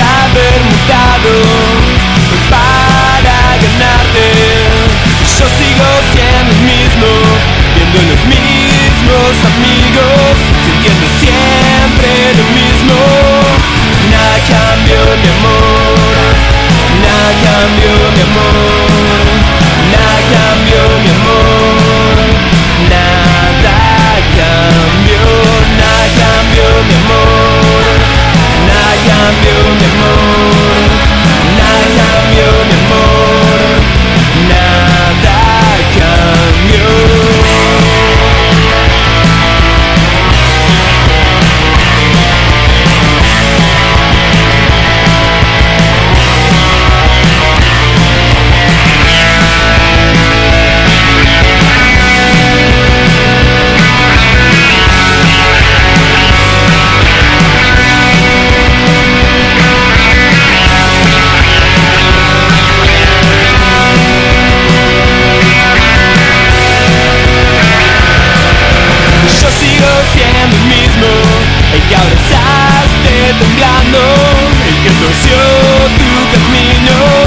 haber mutado pues para ganarte. Yo sigo siendo el mismo, viendo los mismos amigos, sintiendo siempre lo mismo. Nada cambió mi amor, nada cambió. temblando el que torció tu camino.